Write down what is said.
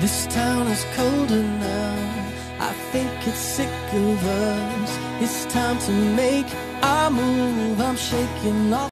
This town is colder now. I think it's sick of us. It's time to make our move. I'm shaking off.